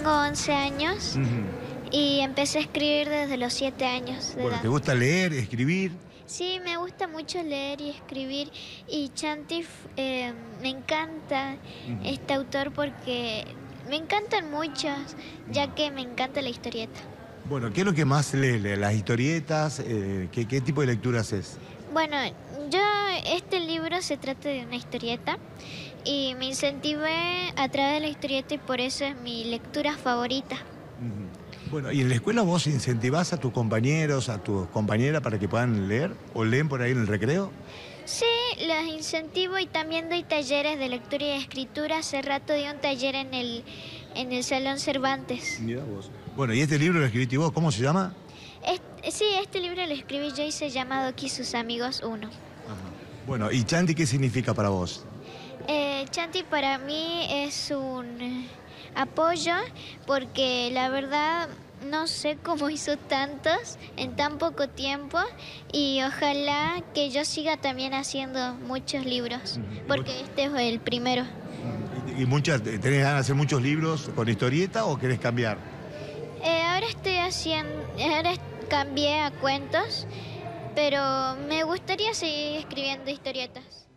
tengo 11 años y empecé a escribir desde los 7 años de Bueno, edad. ¿te gusta leer, escribir? Sí, me gusta mucho leer y escribir y Chanti eh, me encanta este autor porque me encantan muchos, ya que me encanta la historieta. Bueno, ¿qué es lo que más lees? ¿Las historietas? Eh, ¿qué, qué tipo de lectura haces? Bueno, yo, este libro se trata de una historieta y me incentivé a través de la historieta y por eso es mi lectura favorita. Bueno, ¿y en la escuela vos incentivás a tus compañeros, a tus compañeras para que puedan leer? ¿O leen por ahí en el recreo? Sí, los incentivo y también doy talleres de lectura y de escritura. Hace rato di un taller en el, en el Salón Cervantes. Mira vos. Bueno, ¿y este libro lo escribiste vos? ¿Cómo se llama? Sí, este libro lo escribí yo y se llama Doki y sus amigos 1. Bueno, ¿y Chanti qué significa para vos? Eh, Chanti para mí es un eh, apoyo porque la verdad no sé cómo hizo tantos en tan poco tiempo y ojalá que yo siga también haciendo muchos libros porque este es el primero. ¿Y, muchas, tenés ganas de hacer muchos libros con historieta o querés cambiar? Eh, ahora estoy haciendo, ahora cambié a cuentos, pero me gustaría seguir escribiendo historietas.